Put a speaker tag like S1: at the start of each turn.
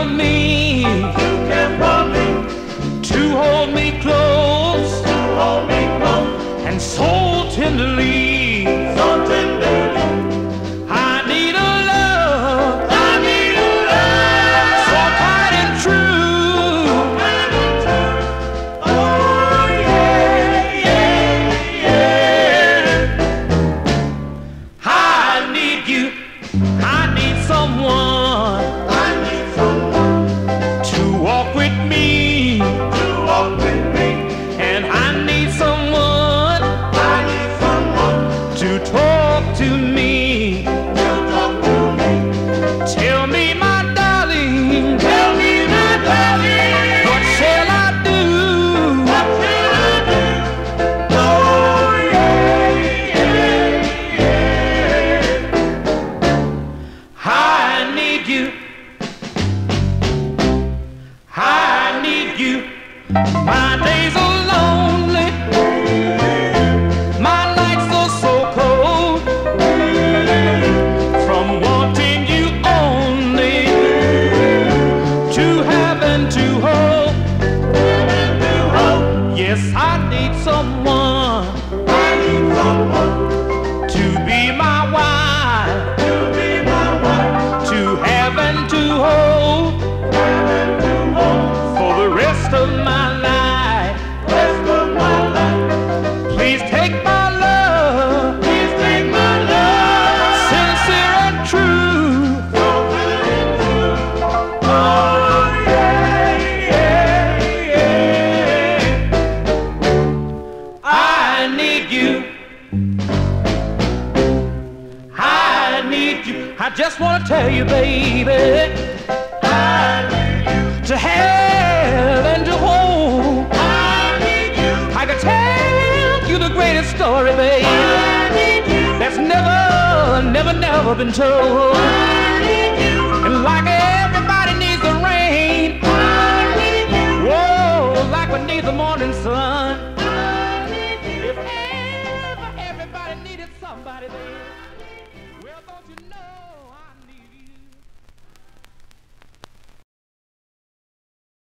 S1: for me. You care for me. To hold me close. To hold me close. And so tenderly. So tenderly. to me. Tell me, my darling. Tell me, my. What shall I do? What shall I do? Oh, yeah, yeah, yeah. I need you. I need you. My days having to hold. Yes, I need someone. I need someone need you. I need you. I just want to tell you, baby. I need you. To have and to hold. I need you. I could tell you the greatest story, baby. I need you. That's never, never, never been told. I need you. And like everybody needs the rain. I need you. Whoa, like we need the morning somebody there.